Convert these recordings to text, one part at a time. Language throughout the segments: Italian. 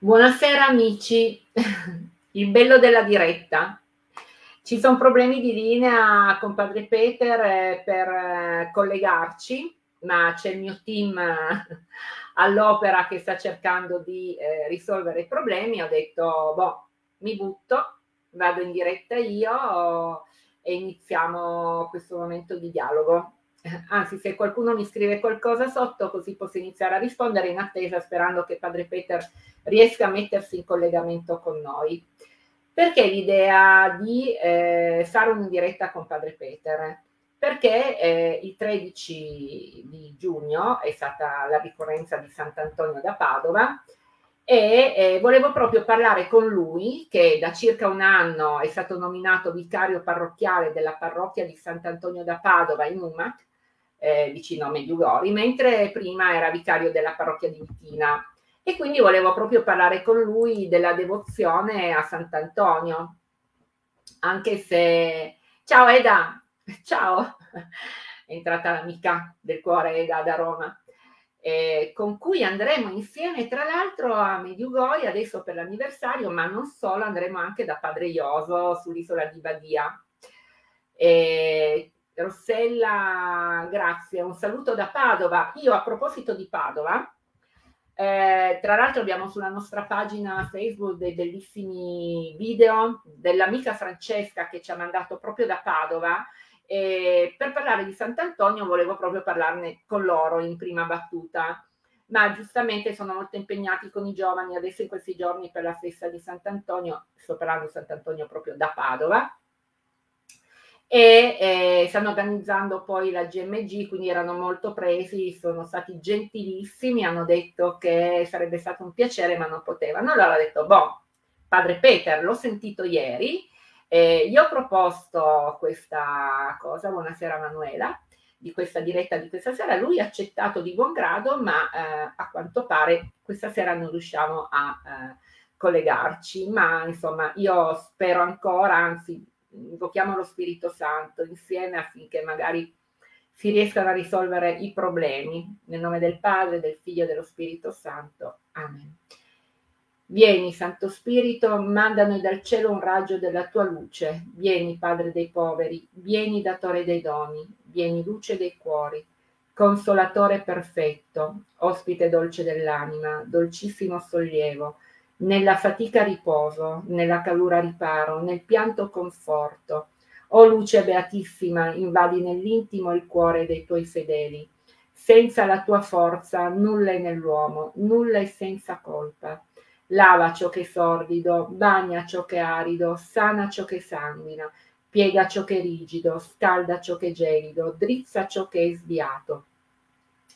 Buonasera amici, il bello della diretta. Ci sono problemi di linea con padre Peter eh, per eh, collegarci, ma c'è il mio team eh, all'opera che sta cercando di risolvere i problemi. Ho detto, boh, mi butto, vado in diretta io e iniziamo questo momento di dialogo. Anzi, se qualcuno mi scrive qualcosa sotto, così posso iniziare a rispondere in attesa, sperando che padre Peter riesca a mettersi in collegamento con noi. Perché l'idea di eh, fare una diretta con padre Peter? Perché eh, il 13 di giugno è stata la ricorrenza di Sant'Antonio da Padova e eh, volevo proprio parlare con lui che da circa un anno è stato nominato vicario parrocchiale della parrocchia di Sant'Antonio da Padova in Umac, eh, vicino a Mediugori, mentre prima era vicario della parrocchia di Vitina e quindi volevo proprio parlare con lui della devozione a Sant'Antonio, anche se... Ciao Eda, ciao, è entrata l'amica del cuore Eda da Roma eh, con cui andremo insieme, tra l'altro, a Mediugoi adesso per l'anniversario, ma non solo, andremo anche da Padre Ioso sull'isola di Badia. Eh, Rossella, grazie, un saluto da Padova. Io a proposito di Padova, eh, tra l'altro abbiamo sulla nostra pagina Facebook dei bellissimi video dell'amica Francesca che ci ha mandato proprio da Padova. E per parlare di Sant'Antonio volevo proprio parlarne con loro in prima battuta, ma giustamente sono molto impegnati con i giovani adesso in questi giorni per la festa di Sant'Antonio, sto parlando di Sant'Antonio proprio da Padova, e eh, stanno organizzando poi la GMG, quindi erano molto presi, sono stati gentilissimi, hanno detto che sarebbe stato un piacere ma non potevano. Allora ho detto, boh, padre Peter, l'ho sentito ieri, eh, io ho proposto questa cosa, buonasera Manuela, di questa diretta di questa sera, lui ha accettato di buon grado, ma eh, a quanto pare questa sera non riusciamo a eh, collegarci, ma insomma io spero ancora, anzi invochiamo lo Spirito Santo insieme affinché magari si riescano a risolvere i problemi. Nel nome del Padre, del Figlio e dello Spirito Santo. Amen. Vieni, Santo Spirito, mandano dal cielo un raggio della tua luce. Vieni, Padre dei poveri, vieni, datore dei doni, vieni, luce dei cuori, consolatore perfetto, ospite dolce dell'anima, dolcissimo sollievo, nella fatica riposo, nella calura riparo, nel pianto conforto. O luce beatissima, invadi nell'intimo il cuore dei tuoi fedeli. Senza la tua forza nulla è nell'uomo, nulla è senza colpa lava ciò che è sordido, bagna ciò che è arido, sana ciò che sanguina, piega ciò che è rigido, scalda ciò che è gelido, drizza ciò che è sviato.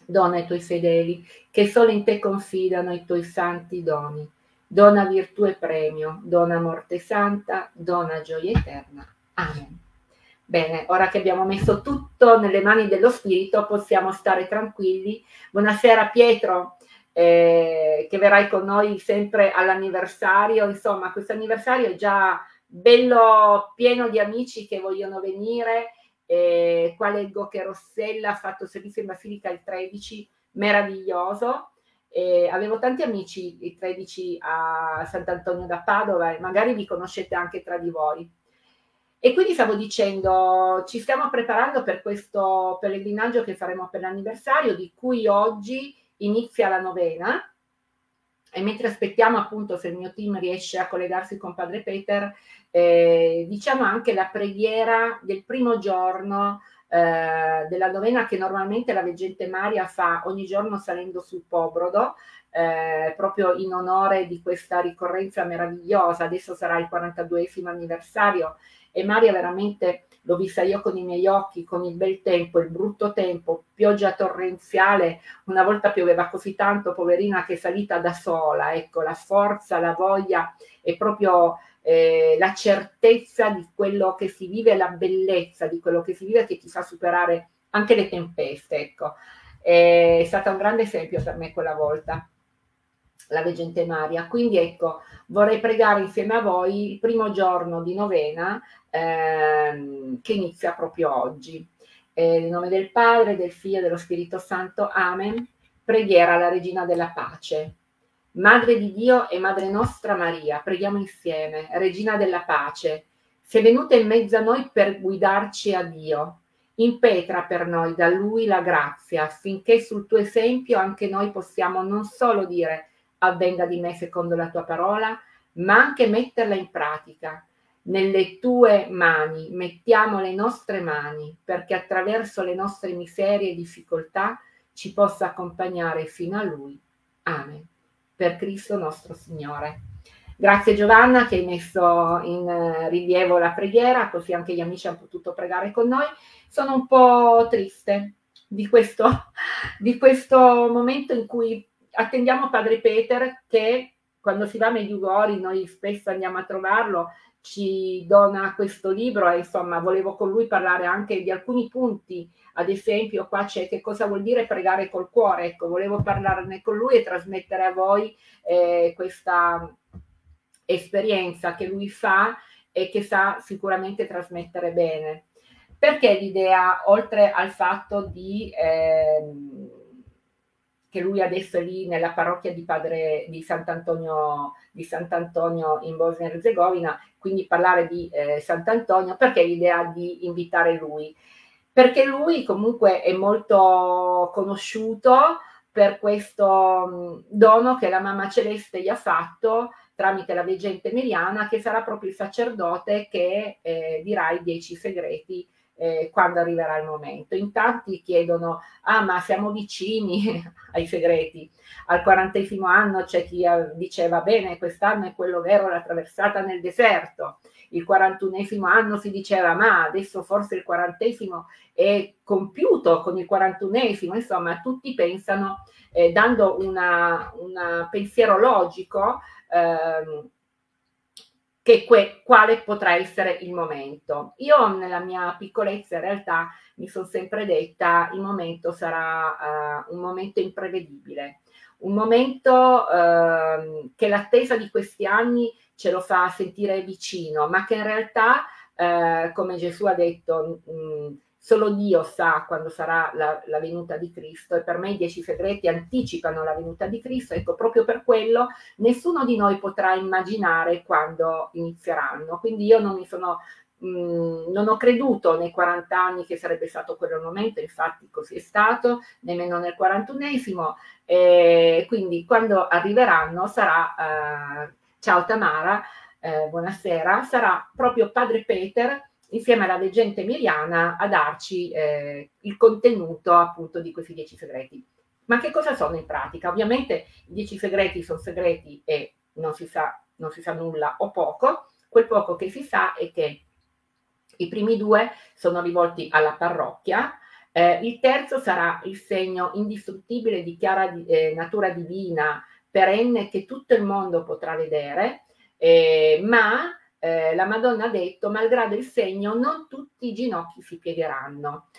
Dona ai tuoi fedeli, che solo in te confidano i tuoi santi doni. Dona virtù e premio, dona morte santa, dona gioia eterna. Amen. Bene, ora che abbiamo messo tutto nelle mani dello Spirito, possiamo stare tranquilli. Buonasera Pietro, eh, che verrai con noi sempre all'anniversario. Insomma, questo anniversario è già bello pieno di amici che vogliono venire. Eh, qua leggo che Rossella ha fatto servizio in Basilica il 13, meraviglioso. Eh, avevo tanti amici il 13 a Sant'Antonio da Padova e magari vi conoscete anche tra di voi. E quindi stavo dicendo, ci stiamo preparando per questo pellegrinaggio che faremo per l'anniversario, di cui oggi inizia la novena e mentre aspettiamo appunto se il mio team riesce a collegarsi con Padre Peter, eh, diciamo anche la preghiera del primo giorno eh, della novena che normalmente la Veggente Maria fa ogni giorno salendo sul Pobrodo, eh, proprio in onore di questa ricorrenza meravigliosa. Adesso sarà il 42esimo anniversario e Maria veramente l'ho vista io con i miei occhi, con il bel tempo, il brutto tempo, pioggia torrenziale, una volta pioveva così tanto, poverina, che è salita da sola, ecco, la forza, la voglia e proprio eh, la certezza di quello che si vive, la bellezza di quello che si vive che ti fa superare anche le tempeste, ecco. È stata un grande esempio per me quella volta la Veggente Maria. Quindi ecco, vorrei pregare insieme a voi il primo giorno di novena ehm, che inizia proprio oggi. Eh, nel nome del Padre, del Figlio e dello Spirito Santo, Amen. Preghiera alla Regina della Pace. Madre di Dio e Madre nostra Maria, preghiamo insieme, Regina della pace, sei venuta in mezzo a noi per guidarci a Dio. Impetra per noi da Lui la grazia, affinché sul tuo esempio anche noi possiamo non solo dire avvenga di me secondo la tua parola, ma anche metterla in pratica. Nelle tue mani mettiamo le nostre mani perché attraverso le nostre miserie e difficoltà ci possa accompagnare fino a Lui. Amen. Per Cristo nostro Signore. Grazie Giovanna che hai messo in eh, rilievo la preghiera, così anche gli amici hanno potuto pregare con noi. Sono un po' triste di questo, di questo momento in cui attendiamo Padre Peter che quando si va a Medjugorje, noi spesso andiamo a trovarlo, ci dona questo libro e insomma volevo con lui parlare anche di alcuni punti, ad esempio qua c'è che cosa vuol dire pregare col cuore, ecco, volevo parlarne con lui e trasmettere a voi eh, questa esperienza che lui fa e che sa sicuramente trasmettere bene. Perché l'idea, oltre al fatto di... Eh, che lui adesso è lì nella parrocchia di padre di Sant'Antonio, di Sant'Antonio in Bosnia e Herzegovina, quindi parlare di eh, Sant'Antonio, perché l'idea di invitare lui? Perché lui comunque è molto conosciuto per questo mh, dono che la mamma celeste gli ha fatto tramite la veggente Emiliana, che sarà proprio il sacerdote che eh, dirà i dieci segreti eh, quando arriverà il momento. In tanti chiedono, ah ma siamo vicini ai segreti. Al quarantesimo anno c'è chi eh, diceva, bene, quest'anno è quello vero, la traversata nel deserto. Il quarantunesimo anno si diceva, ma adesso forse il quarantesimo è compiuto con il quarantunesimo. Insomma, tutti pensano, eh, dando un pensiero logico, ehm, che que, quale potrà essere il momento. Io nella mia piccolezza in realtà mi sono sempre detta il momento sarà uh, un momento imprevedibile, un momento uh, che l'attesa di questi anni ce lo fa sentire vicino, ma che in realtà, uh, come Gesù ha detto, mh, Solo Dio sa quando sarà la, la, venuta di Cristo e per me i dieci segreti anticipano la venuta di Cristo. Ecco, proprio per quello nessuno di noi potrà immaginare quando inizieranno. Quindi io non mi sono mm, non ho creduto nei 40 anni che sarebbe stato quello momento, infatti così è stato, nemmeno nel 41esimo, e quindi quando arriveranno sarà, eh, ciao Tamara, eh, buonasera, sarà proprio Padre Peter insieme alla leggenda emiliana a darci eh, il contenuto appunto di questi dieci segreti. Ma che cosa sono in pratica? Ovviamente i dieci segreti sono segreti e non si sa, non si sa nulla o poco. Quel poco che si sa è che i primi due sono rivolti alla parrocchia, eh, il terzo sarà il segno indistruttibile di chiara eh, natura divina, perenne, che tutto il mondo potrà vedere, eh, ma eh, la Madonna ha detto, malgrado il segno, non tutti i ginocchi si piegheranno.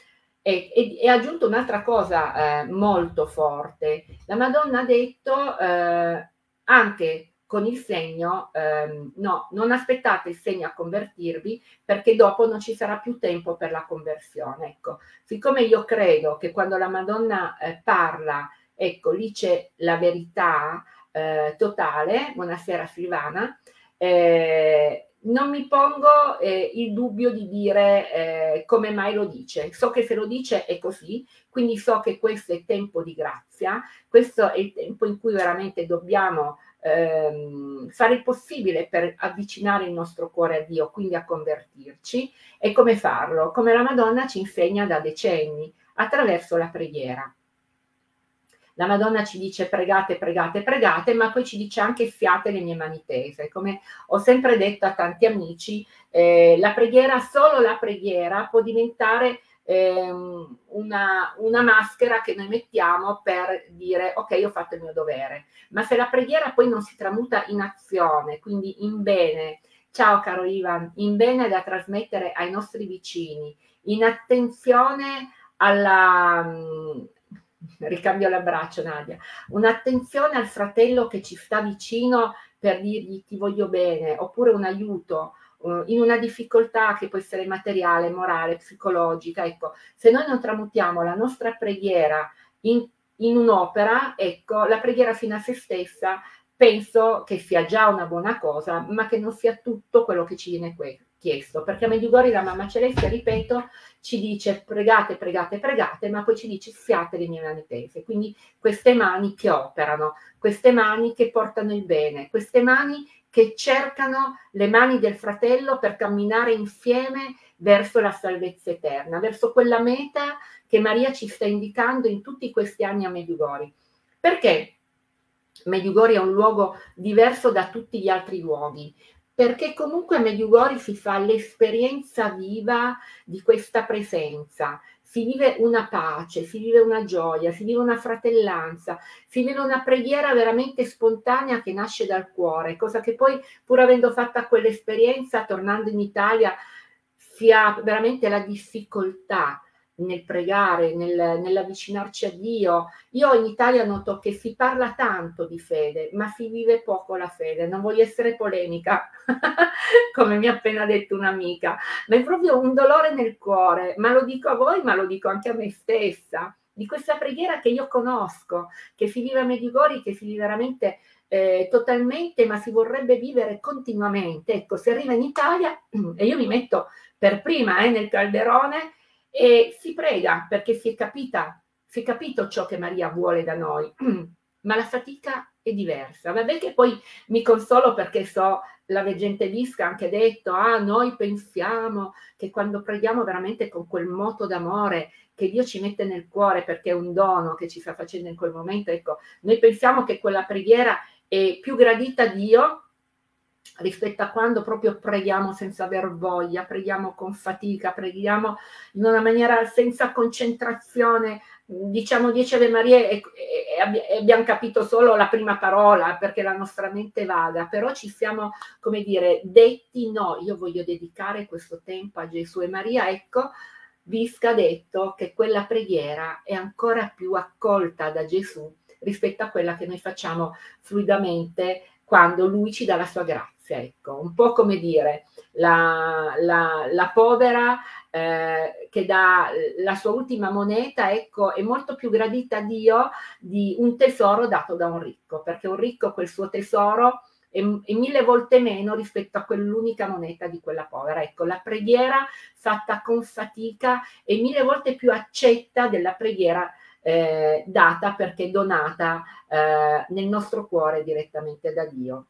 E, ha aggiunto un'altra cosa eh, molto forte. La Madonna ha detto eh, anche con il segno, ehm, no, non aspettate il segno a convertirvi perché dopo non ci sarà più tempo per la conversione. Ecco, siccome io credo che quando la Madonna eh, parla, ecco, lì c'è la verità eh, totale, buonasera Silvana, eh, non mi pongo eh, il dubbio di dire eh, come mai lo dice. So che se lo dice è così, quindi so che questo è tempo di grazia, questo è il tempo in cui veramente dobbiamo ehm, fare il possibile per avvicinare il nostro cuore a Dio, quindi a convertirci. E come farlo? Come la Madonna ci insegna da decenni, attraverso la preghiera. La Madonna ci dice pregate, pregate, pregate, ma poi ci dice anche fiate le mie mani tese. Come ho sempre detto a tanti amici, eh, la preghiera, solo la preghiera può diventare eh, una, una maschera che noi mettiamo per dire ok, ho fatto il mio dovere. Ma se la preghiera poi non si tramuta in azione, quindi in bene, ciao caro Ivan, in bene da trasmettere ai nostri vicini, in attenzione alla, ricambio l'abbraccio Nadia, un'attenzione al fratello che ci sta vicino per dirgli ti voglio bene, oppure un aiuto uh, in una difficoltà che può essere materiale, morale, psicologica. Ecco, se noi non tramutiamo la nostra preghiera in, in un'opera, ecco, la preghiera fino a se stessa penso che sia già una buona cosa, ma che non sia tutto quello che ci viene chiesto, perché a Medjugorje la mamma celeste, ripeto, ci dice pregate, pregate, pregate, ma poi ci dice siate le mie mani tese, quindi queste mani che operano, queste mani che portano il bene, queste mani che cercano le mani del fratello per camminare insieme verso la salvezza eterna, verso quella meta che Maria ci sta indicando in tutti questi anni a Medjugorje. Perché Medjugorje è un luogo diverso da tutti gli altri luoghi? Perché comunque a Medjugorje si fa l'esperienza viva di questa presenza, si vive una pace, si vive una gioia, si vive una fratellanza, si vive una preghiera veramente spontanea che nasce dal cuore, cosa che poi, pur avendo fatto quell'esperienza, tornando in Italia, si ha veramente la difficoltà nel pregare, nel, nell'avvicinarci a Dio. Io in Italia noto che si parla tanto di fede, ma si vive poco la fede. Non voglio essere polemica, come mi ha appena detto un'amica, ma è proprio un dolore nel cuore, ma lo dico a voi, ma lo dico anche a me stessa, di questa preghiera che io conosco, che si vive a Medjugorje, che si vive veramente eh, totalmente, ma si vorrebbe vivere continuamente. Ecco, si arriva in Italia e io mi metto per prima eh, nel calderone e si prega perché si è capita, si è capito ciò che Maria vuole da noi, ma la fatica è diversa. Vabbè che poi mi consolo perché so, la veggente Visca ha anche detto, ah, noi pensiamo che quando preghiamo veramente con quel moto d'amore che Dio ci mette nel cuore perché è un dono che ci sta facendo in quel momento, ecco, noi pensiamo che quella preghiera è più gradita a Dio rispetto a quando proprio preghiamo senza aver voglia, preghiamo con fatica, preghiamo in una maniera senza concentrazione, diciamo 10 Ave Maria e, e, e, abbiamo capito solo la prima parola perché la nostra mente è vaga, però ci siamo, come dire, detti no, io voglio dedicare questo tempo a Gesù. E Maria, ecco, Visca ha detto che quella preghiera è ancora più accolta da Gesù rispetto a quella che noi facciamo fluidamente quando lui ci dà la sua grazia, ecco, un po' come dire la, la, la povera eh, che dà la sua ultima moneta, ecco, è molto più gradita a Dio di un tesoro dato da un ricco, perché un ricco quel suo tesoro è, è mille volte meno rispetto a quell'unica moneta di quella povera. Ecco, la preghiera fatta con fatica è mille volte più accetta della preghiera eh, data perché donata eh, nel nostro cuore direttamente da Dio.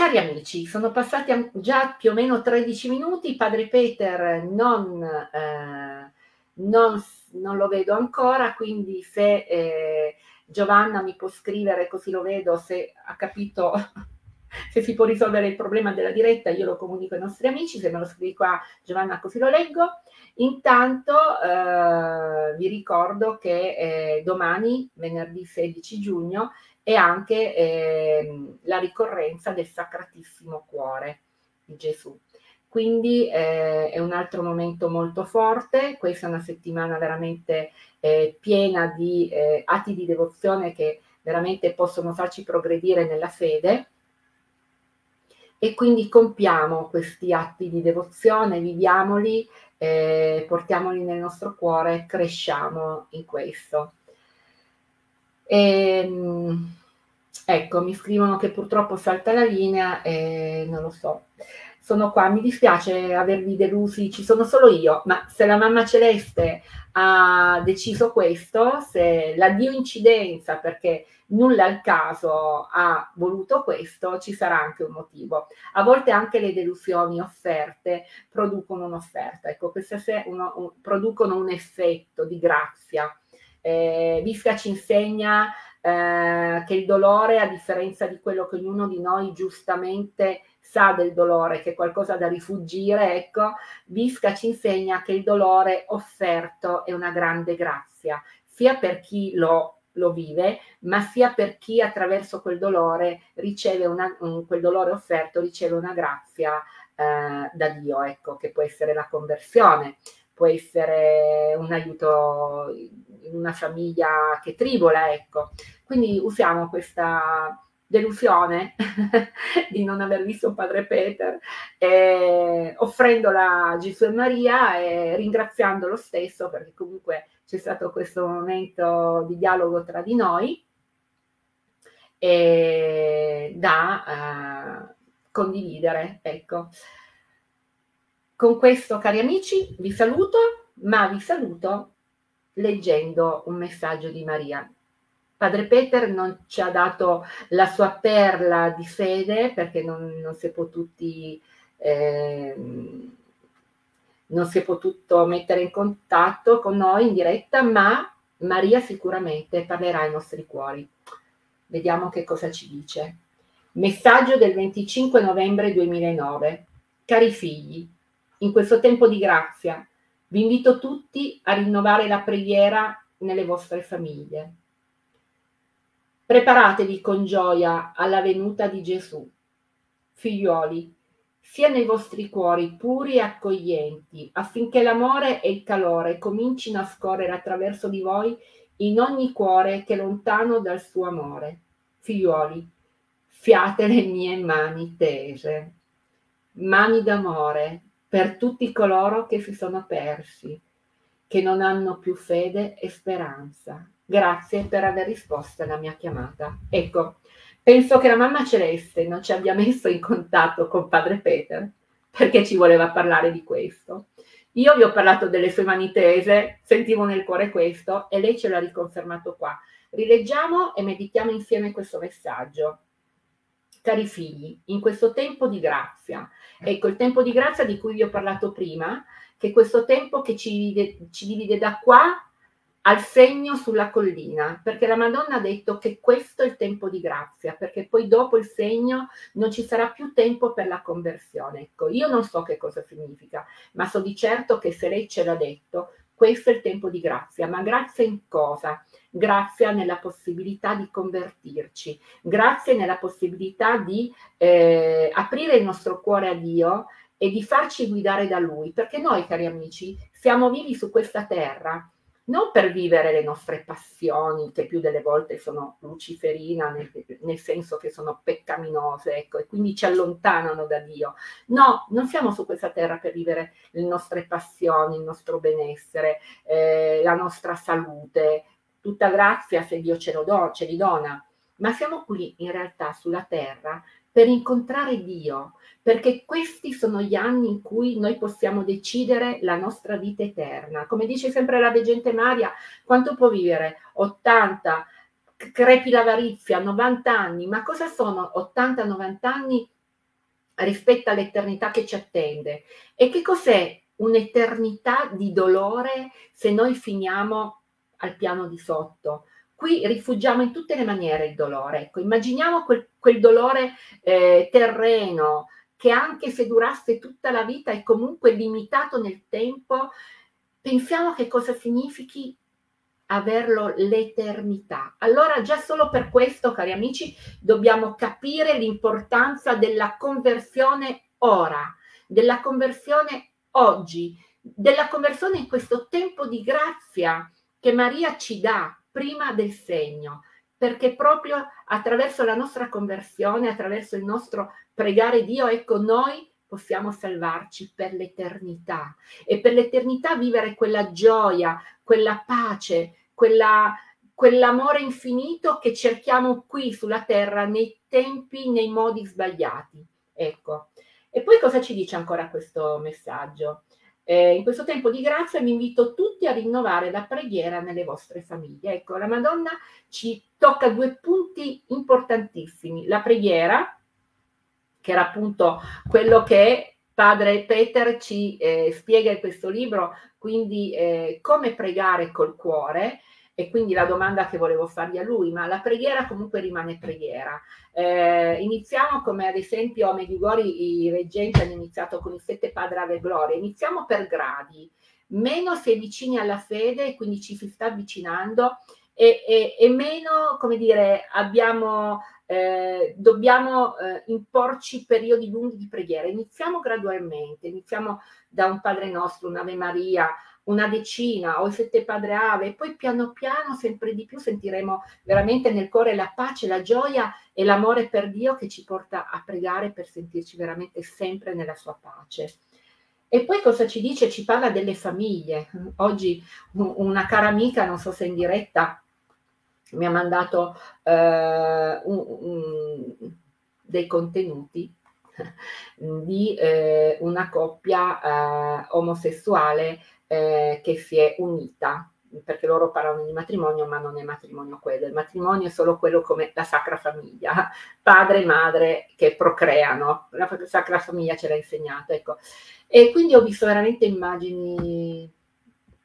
Cari amici, sono passati già più o meno 13 minuti, padre Peter non, eh, non, non lo vedo ancora, quindi se eh, Giovanna mi può scrivere così lo vedo, se ha capito se si può risolvere il problema della diretta, io lo comunico ai nostri amici, se me lo scrivi qua Giovanna così lo leggo. Intanto eh, vi ricordo che eh, domani, venerdì 16 giugno, è anche eh, la ricorrenza del Sacratissimo Cuore di Gesù. Quindi eh, è un altro momento molto forte, questa è una settimana veramente eh, piena di eh, atti di devozione che veramente possono farci progredire nella fede e quindi compiamo questi atti di devozione, viviamoli, eh, portiamoli nel nostro cuore, cresciamo in questo. E, ehm, ecco, mi scrivono che purtroppo salta la linea e non lo so. Sono qua, mi dispiace avervi delusi, ci sono solo io, ma se la mamma celeste ha deciso questo, se la Dio incidenza, perché nulla al caso ha voluto questo, ci sarà anche un motivo. A volte anche le delusioni offerte producono un'offerta, ecco, queste se, uno, un, producono un effetto di grazia. Eh, Visca ci insegna eh, che il dolore, a differenza di quello che ognuno di noi giustamente sa del dolore, che è qualcosa da rifugire, ecco, Visca ci insegna che il dolore offerto è una grande grazia, sia per chi lo lo vive, ma sia per chi attraverso quel dolore riceve una, un, quel dolore offerto, riceve una grazia eh, da Dio, ecco, che può essere la conversione, può essere un aiuto in una famiglia che tribola, ecco. Quindi usiamo questa delusione di non aver visto Padre Peter, eh, offrendola a Gesù e Maria e ringraziando lo stesso perché comunque c'è stato questo momento di dialogo tra di noi e da uh, condividere. Ecco. Con questo, cari amici, vi saluto, ma vi saluto leggendo un messaggio di Maria. Padre Peter non ci ha dato la sua perla di fede perché non, non si è potuti eh, non si è potuto mettere in contatto con noi in diretta, ma Maria sicuramente parlerà ai nostri cuori. Vediamo che cosa ci dice. Messaggio del 25 novembre 2009. Cari figli, in questo tempo di grazia vi invito tutti a rinnovare la preghiera nelle vostre famiglie. Preparatevi con gioia alla venuta di Gesù. Figliuoli, sia nei vostri cuori puri e accoglienti, affinché l'amore e il calore comincino a scorrere attraverso di voi in ogni cuore che è lontano dal suo amore. Figliuoli, fiate le mie mani tese, mani d'amore per tutti coloro che si sono persi, che non hanno più fede e speranza. Grazie per aver risposto alla mia chiamata. Ecco, Penso che la mamma celeste non ci abbia messo in contatto con padre Peter perché ci voleva parlare di questo. Io vi ho parlato delle sue mani tese, sentivo nel cuore questo e lei ce l'ha riconfermato qua. Rileggiamo e meditiamo insieme questo messaggio. Cari figli, in questo tempo di grazia, ecco il tempo di grazia di cui vi ho parlato prima, che è questo tempo che ci divide, ci divide da qua al segno sulla collina, perché la Madonna ha detto che questo è il tempo di grazia, perché poi dopo il segno non ci sarà più tempo per la conversione. Ecco, io non so che cosa significa, ma so di certo che se lei ce l'ha detto, questo è il tempo di grazia, ma grazia in cosa? Grazia nella possibilità di convertirci, grazie nella possibilità di eh, aprire il nostro cuore a Dio e di farci guidare da Lui, perché noi, cari amici, siamo vivi su questa terra non per vivere le nostre passioni, che più delle volte sono luciferina, nel, nel, senso che sono peccaminose, ecco, e quindi ci allontanano da Dio. No, non siamo su questa terra per vivere le nostre passioni, il nostro benessere, eh, la nostra salute, tutta grazia se Dio ce, do, ce li dona, ma siamo qui in realtà sulla terra per incontrare Dio, perché questi sono gli anni in cui noi possiamo decidere la nostra vita eterna. Come dice sempre la veggente Maria, quanto può vivere? 80, crepi l'avarizia, 90 anni, ma cosa sono 80-90 anni rispetto all'eternità che ci attende? E che cos'è un'eternità di dolore se noi finiamo al piano di sotto? Qui rifugiamo in tutte le maniere il dolore. Ecco, immaginiamo quel, quel dolore eh, terreno che anche se durasse tutta la vita è comunque limitato nel tempo, pensiamo che cosa significhi averlo l'eternità. Allora già solo per questo, cari amici, dobbiamo capire l'importanza della conversione ora, della conversione oggi, della conversione in questo tempo di grazia che Maria ci dà prima del segno, perché proprio attraverso la nostra conversione, attraverso il nostro pregare Dio, ecco noi possiamo salvarci per l'eternità e per l'eternità vivere quella gioia, quella pace, quella, quell'amore infinito che cerchiamo qui sulla terra nei tempi, nei modi sbagliati. Ecco. E poi cosa ci dice ancora questo messaggio? Eh, in questo tempo di grazia vi invito tutti a rinnovare la preghiera nelle vostre famiglie. Ecco, la Madonna ci tocca due punti importantissimi. La preghiera, che era appunto quello che padre Peter ci eh, spiega in questo libro, quindi eh, come pregare col cuore, e quindi la domanda che volevo fargli a lui, ma la preghiera comunque rimane preghiera. Eh, iniziamo come ad esempio a Medjugorje i reggenti hanno iniziato con i sette padre Ave Gloria, iniziamo per gradi, meno si è vicini alla fede quindi ci si sta avvicinando e, e, e meno, come dire, abbiamo, eh, dobbiamo eh, imporci periodi lunghi di preghiera. Iniziamo gradualmente, iniziamo da un Padre Nostro, un'Ave Maria, una decina o i sette padre ave e poi piano piano sempre di più sentiremo veramente nel cuore la pace, la gioia e l'amore per Dio che ci porta a pregare per sentirci veramente sempre nella sua pace. E poi cosa ci dice? Ci parla delle famiglie. Oggi una cara amica, non so se in diretta, mi ha mandato eh, un, un, dei contenuti di eh, una coppia eh, omosessuale eh, che si è unita perché loro parlano di matrimonio, ma non è matrimonio quello. Il matrimonio è solo quello come la sacra famiglia, padre e madre che procreano. La sacra famiglia ce l'ha insegnato, ecco. E quindi ho visto veramente immagini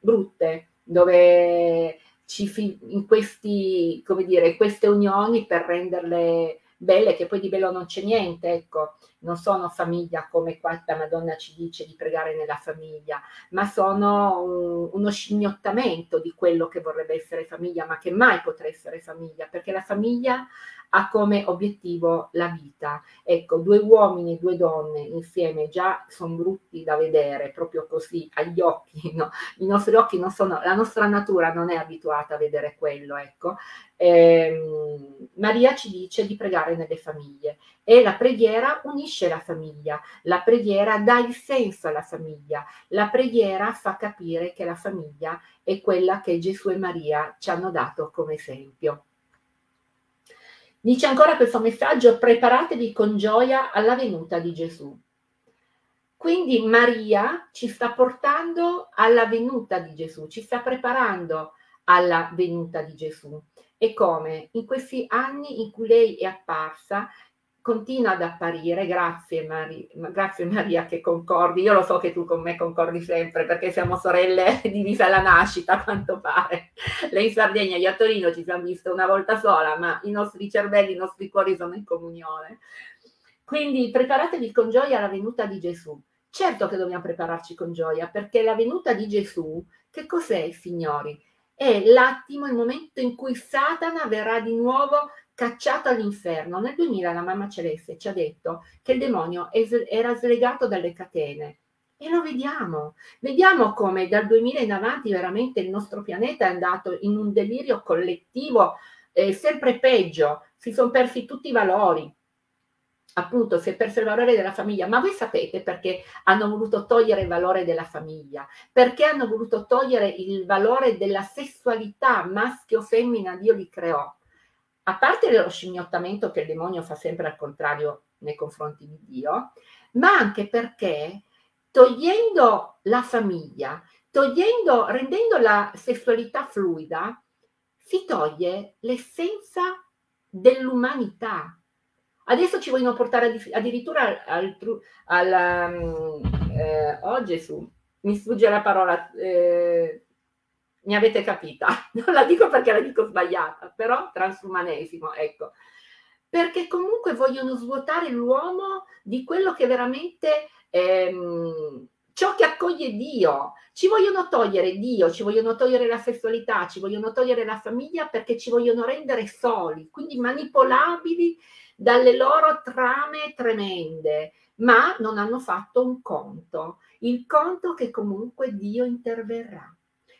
brutte dove ci in questi, come dire, queste unioni per renderle belle, che poi di bello non c'è niente, ecco, non sono famiglia come qua la Madonna ci dice di pregare nella famiglia, ma sono un, uno scimmiottamento di quello che vorrebbe essere famiglia, ma che mai potrà essere famiglia, perché la famiglia ha come obiettivo la vita. Ecco, due uomini e due donne insieme già sono brutti da vedere, proprio così, agli occhi, no? I nostri occhi non sono, la nostra natura non è abituata a vedere quello, ecco. Eh, Maria ci dice di pregare nelle famiglie e la preghiera unisce la famiglia, la preghiera dà il senso alla famiglia, la preghiera fa capire che la famiglia è quella che Gesù e Maria ci hanno dato come esempio. Dice ancora questo messaggio, preparatevi con gioia alla venuta di Gesù. Quindi Maria ci sta portando alla venuta di Gesù, ci sta preparando alla venuta di Gesù. E come? In questi anni in cui lei è apparsa, continua ad apparire, grazie, Mari, grazie Maria che concordi, io lo so che tu con me concordi sempre perché siamo sorelle divise alla nascita a quanto pare, lei in Sardegna, io a Torino ci siamo viste una volta sola, ma i nostri cervelli, i nostri cuori sono in comunione. Quindi preparatevi con gioia alla venuta di Gesù. Certo che dobbiamo prepararci con gioia perché la venuta di Gesù, che cos'è, signori? È l'attimo, il momento in cui Satana verrà di nuovo cacciato all'inferno. Nel 2000 la mamma Celeste ci ha detto che il demonio era slegato dalle catene. E lo vediamo, vediamo come dal 2000 in avanti veramente il nostro pianeta è andato in un delirio collettivo eh, sempre peggio, si sono persi tutti i valori, appunto si è perso il valore della famiglia, ma voi sapete perché hanno voluto togliere il valore della famiglia? Perché hanno voluto togliere il valore della sessualità maschio-femmina, Dio li creò a parte lo scimmiottamento che il demonio fa sempre al contrario nei confronti di Dio, ma anche perché togliendo la famiglia, togliendo, rendendo la sessualità fluida, si toglie l'essenza dell'umanità. Adesso ci vogliono portare addirittura al, al, al um, eh, oh Gesù, mi sfugge la parola, eh, mi avete capita, non la dico perché la dico sbagliata, però transumanesimo, ecco, perché comunque vogliono svuotare l'uomo di quello che veramente ehm, ciò che accoglie Dio. Ci vogliono togliere Dio, ci vogliono togliere la sessualità, ci vogliono togliere la famiglia perché ci vogliono rendere soli, quindi manipolabili dalle loro trame tremende, ma non hanno fatto un conto, il conto che comunque Dio interverrà.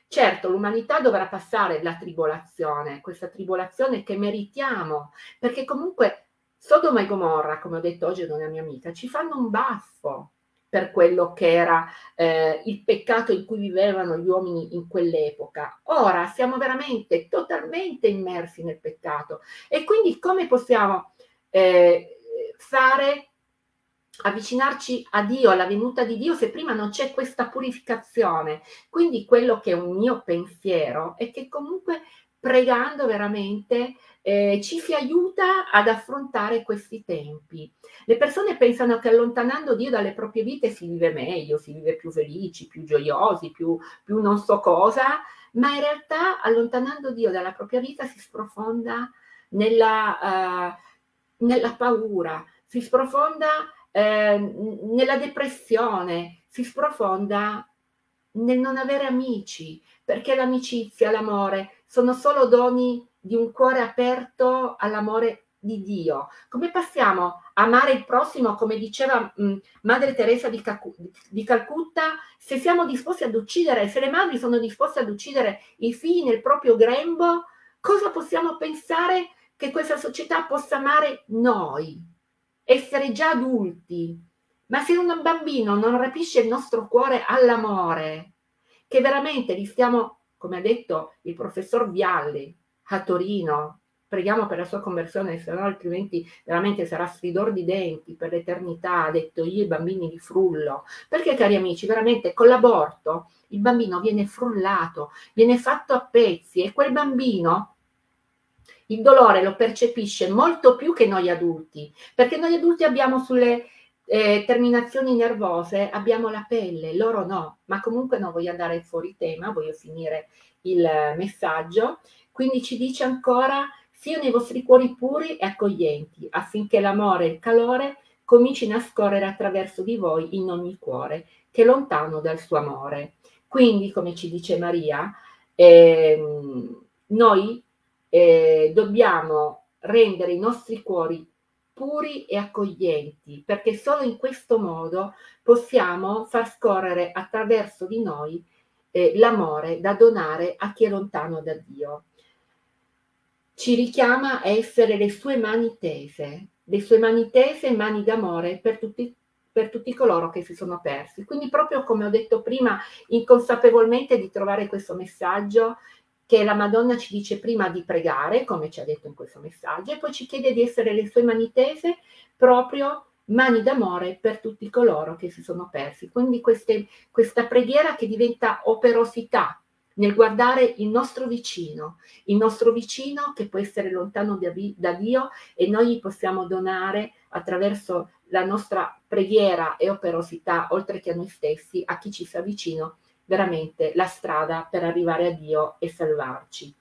Certo, l'umanità dovrà passare la tribolazione, questa tribolazione che meritiamo, perché comunque Sodoma e Gomorra, come ho detto oggi ad una mia amica, ci fanno un baffo per quello che era eh, il peccato in cui vivevano gli uomini in quell'epoca. Ora siamo veramente totalmente immersi nel peccato e quindi come possiamo eh, fare avvicinarci a Dio, alla venuta di Dio, se prima non c'è questa purificazione. Quindi quello che è un mio pensiero è che comunque pregando veramente eh, ci si aiuta ad affrontare questi tempi. Le persone pensano che allontanando Dio dalle proprie vite si vive meglio, si vive più felici, più gioiosi, più, più non so cosa, ma in realtà allontanando Dio dalla propria vita si sprofonda nella, uh, nella paura, si sprofonda eh, nella depressione, si sprofonda nel non avere amici, perché l'amicizia, l'amore sono solo doni di un cuore aperto all'amore di Dio. Come passiamo a amare il prossimo, come diceva mh, Madre Teresa di, Cacu- di, Calcutta, se siamo disposti ad uccidere, se le madri sono disposte ad uccidere i figli nel proprio grembo, cosa possiamo pensare che questa società possa amare noi? Essere già adulti, ma se un bambino non rapisce il nostro cuore all'amore, che veramente li stiamo, come ha detto il professor Vialli, a Torino, preghiamo per la sua conversione, se no altrimenti veramente sarà stridor di denti per l'eternità, ha detto io i bambini di frullo. Perché cari amici, veramente con l'aborto il bambino viene frullato, viene fatto a pezzi e quel bambino il dolore lo percepisce molto più che noi adulti, perché noi adulti abbiamo sulle eh, terminazioni nervose, abbiamo la pelle, loro no, ma comunque non voglio andare fuori tema, voglio finire il messaggio. Quindi ci dice ancora siano i vostri cuori puri e accoglienti, affinché l'amore e il calore comincino a scorrere attraverso di voi in ogni cuore, che è lontano dal suo amore. Quindi, come ci dice Maria, ehm, noi eh, dobbiamo rendere i nostri cuori puri e accoglienti, perché solo in questo modo possiamo far scorrere attraverso di noi eh, l'amore da donare a chi è lontano da Dio ci richiama a essere le sue mani tese, le sue mani tese e mani d'amore per tutti, per tutti coloro che si sono persi. Quindi proprio come ho detto prima, inconsapevolmente di trovare questo messaggio che la Madonna ci dice prima di pregare, come ci ha detto in questo messaggio, e poi ci chiede di essere le sue mani tese proprio mani d'amore per tutti coloro che si sono persi. Quindi queste, questa preghiera che diventa operosità, nel guardare il nostro vicino, il nostro vicino che può essere lontano da Dio e noi gli possiamo donare attraverso la nostra preghiera e operosità, oltre che a noi stessi, a chi ci sta vicino, veramente la strada per arrivare a Dio e salvarci.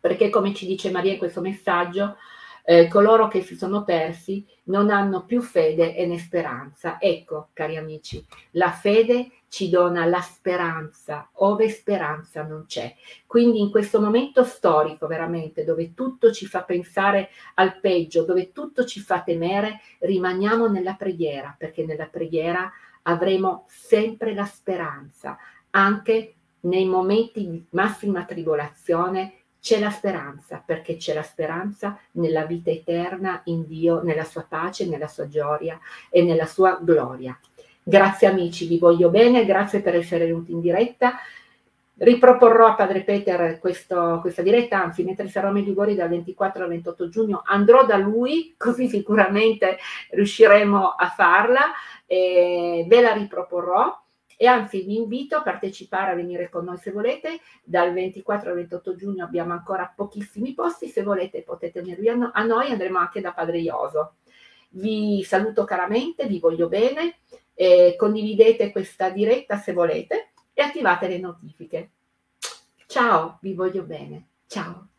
Perché come ci dice Maria in questo messaggio, eh, coloro che si sono persi non hanno più fede e né speranza. Ecco, cari amici, la fede ci dona la speranza, ove speranza non c'è. Quindi in questo momento storico veramente, dove tutto ci fa pensare al peggio, dove tutto ci fa temere, rimaniamo nella preghiera, perché nella preghiera avremo sempre la speranza, anche nei momenti di massima tribolazione c'è la speranza, perché c'è la speranza nella vita eterna in Dio, nella sua pace, nella sua gioia e nella sua gloria. Grazie amici, vi voglio bene, grazie per essere venuti in diretta. Riproporrò a Padre Peter questo, questa diretta, anzi mentre sarò a Medjugorje dal 24 al 28 giugno andrò da lui, così sicuramente riusciremo a farla, ve la riproporrò. E anzi vi invito a partecipare, a venire con noi se volete, dal 24 al 28 giugno abbiamo ancora pochissimi posti, se volete potete venirvi a, noi, andremo anche da Padre Ioso. Vi saluto caramente, vi voglio bene, condividete questa diretta se volete e attivate le notifiche. Ciao, vi voglio bene. Ciao.